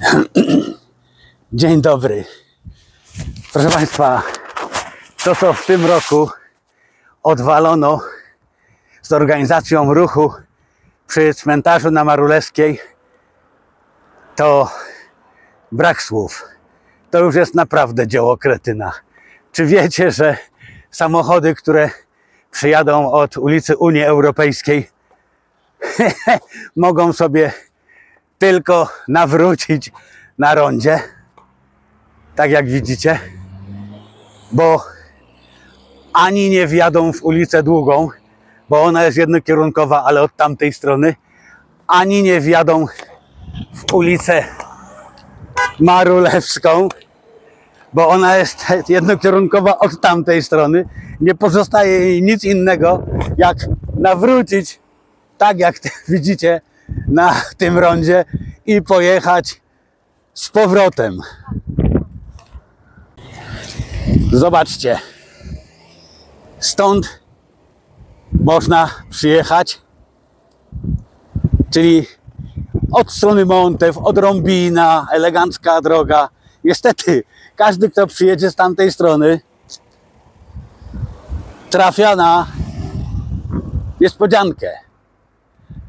Dzień dobry. Proszę Państwa, to co w tym roku odwalono z organizacją ruchu przy cmentarzu na Marulewskiej, to brak słów. To już jest naprawdę dzieło kretyna. Czy wiecie, że samochody, które przyjadą od ulicy Unii Europejskiej, mogą sobie tylko nawrócić na rondzie, tak jak widzicie, bo ani nie wjadą w ulicę długą, bo ona jest jednokierunkowa, ale od tamtej strony, ani nie wjadą w ulicę Marulewską, bo ona jest jednokierunkowa od tamtej strony. Nie pozostaje jej nic innego, jak nawrócić, tak jak widzicie na tym rondzie i pojechać z powrotem. Zobaczcie. Stąd można przyjechać, czyli od strony Montew, od Rąbina, elegancka droga. Niestety, każdy, kto przyjedzie z tamtej strony, trafia na niespodziankę.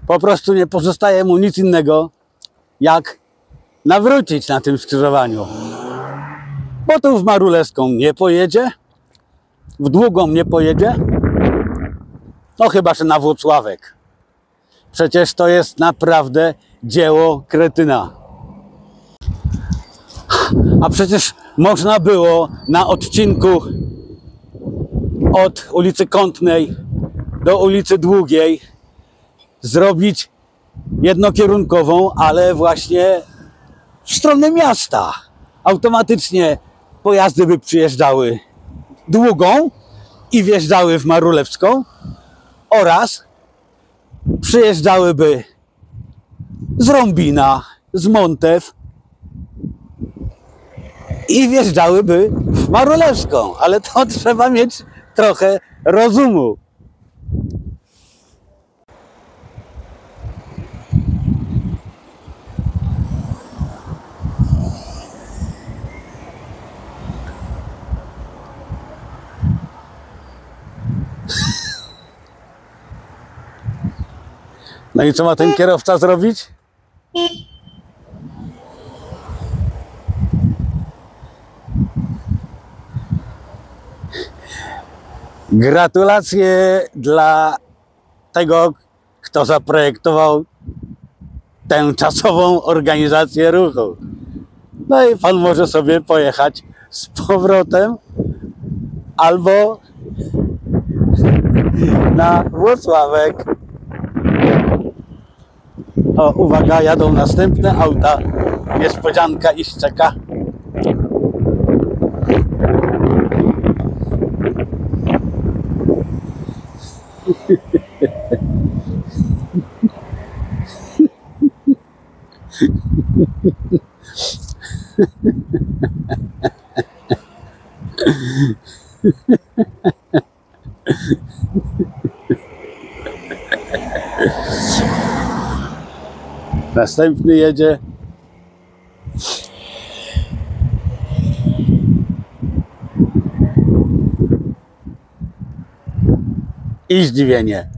Po prostu nie pozostaje mu nic innego, jak nawrócić na tym skrzyżowaniu. Bo tu w Marulewską nie pojedzie, w Długą nie pojedzie, no chyba, że na Włocławek. Przecież to jest naprawdę dzieło kretyna. A przecież można było na odcinku od ulicy Kątnej do ulicy Długiej zrobić jednokierunkową, ale właśnie w stronę miasta. Automatycznie pojazdy by przyjeżdżały długą i wjeżdżały w Marulewską oraz przyjeżdżałyby z Rąbina, z Montew i wjeżdżałyby w Marulewską, ale to trzeba mieć trochę rozumu. No i co ma ten kierowca zrobić? Gratulacje dla tego, kto zaprojektował tę czasową organizację ruchu. No i pan może sobie pojechać z powrotem albo na Włocławek. O, uwaga, jadą następne auta. Niespodzianka ich czeka. Następny jedzie. I zdziwienie.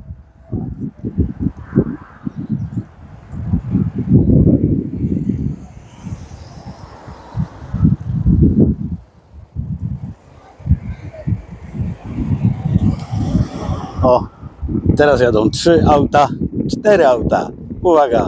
O, teraz jadą trzy auta, cztery auta. ఎక్కువగా